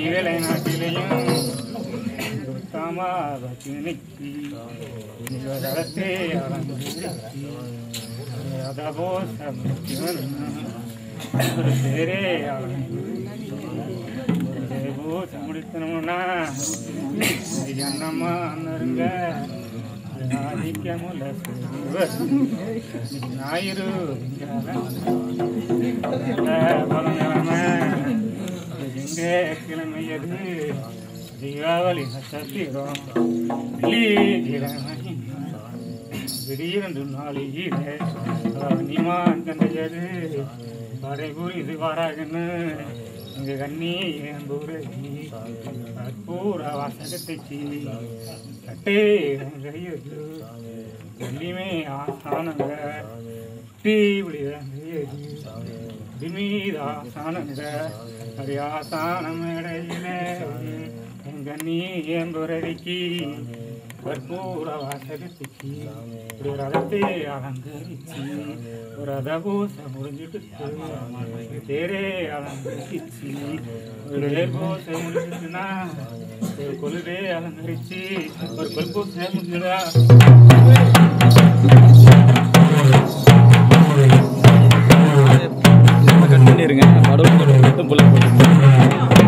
இலையும் நாட்டிலையும் பேரே பூச என்னம்மா அண்ணருங்க ஞாயிறு எங்க கிழமையது தீபாவளி நட்சத்திரம் வெள்ளிக்கிழமை திடீரென்று நாளிலே நீமான் கண்டையது படைபூர் இது வாராகன்னு இங்க கண்ணி ஏம்பூர் கற்பூர வாசகத்தைக்கு கட்டே கையது வெள்ளிமே ஆசானங்க தீ விடுதான் அரியாசான மேடையிலே எங்க நீ ஏம்புரடிக்கு கற்பூர வாசகத்துக்கு ஒரு ரதத்தை அலங்கரிச்சு ஒரு ரத பூச முடிஞ்சிட்டு தேரே அலங்கரிச்சு ஒரு தேர் பூச முடிஞ்சிட்டுனா ஒரு கொலுவே அலங்கரிச்சு ஒரு கொல் பூச முடிஞ்சுடா பண்ணிடுங்க வடவு புள்ள போட்டு